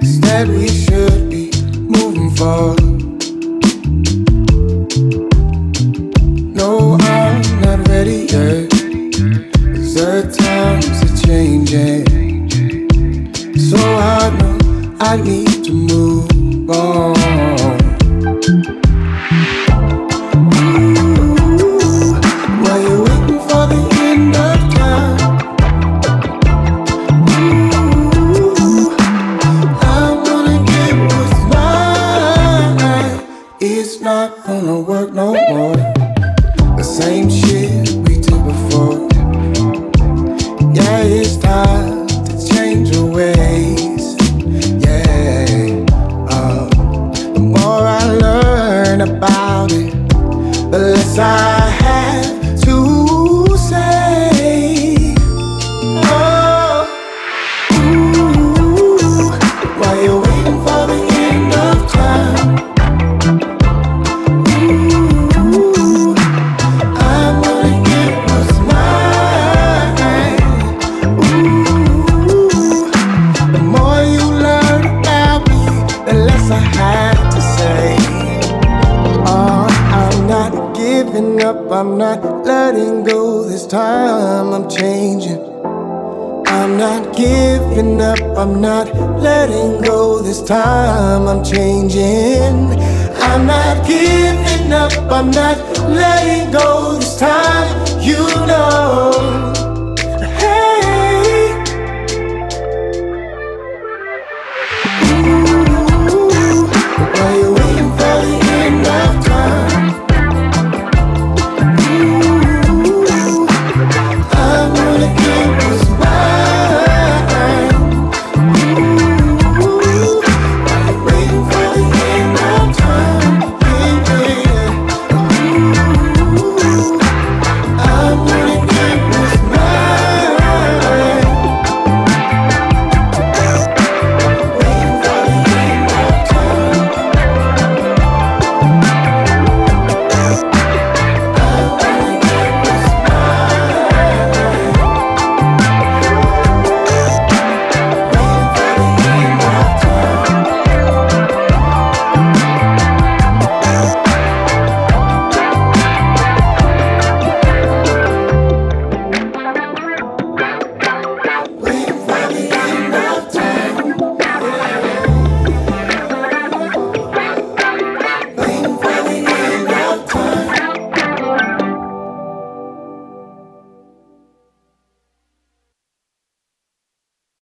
Instead, we should be moving forward. No, I'm not ready yet. Cause the times are changing. So I know I need to move on. Not gonna work no more. The same shit we did before. Yeah, it's time up, I'm not letting go this time. I'm changing. I'm not giving up, I'm not letting go this time. I'm changing. I'm not giving up, I'm not letting go